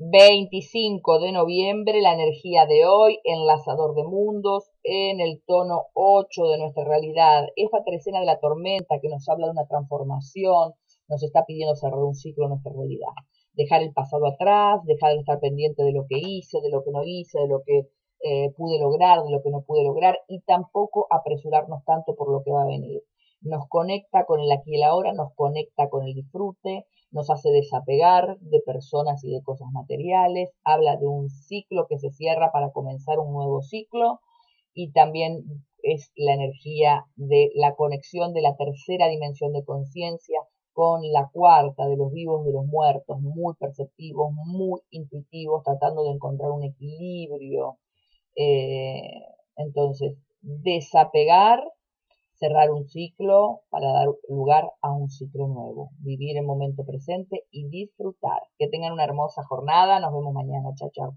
25 de noviembre, la energía de hoy, enlazador de mundos, en el tono 8 de nuestra realidad. Esta trecena de la tormenta que nos habla de una transformación, nos está pidiendo cerrar un ciclo en nuestra realidad. Dejar el pasado atrás, dejar de estar pendiente de lo que hice, de lo que no hice, de lo que eh, pude lograr, de lo que no pude lograr, y tampoco apresurarnos tanto por lo que va a venir. Nos conecta con el aquí y el ahora, nos conecta con el disfrute, nos hace desapegar de personas y de cosas materiales, habla de un ciclo que se cierra para comenzar un nuevo ciclo y también es la energía de la conexión de la tercera dimensión de conciencia con la cuarta de los vivos de los muertos, muy perceptivos, muy intuitivos, tratando de encontrar un equilibrio. Eh, entonces, desapegar cerrar un ciclo para dar lugar a un ciclo nuevo, vivir el momento presente y disfrutar. Que tengan una hermosa jornada, nos vemos mañana, chao, chao.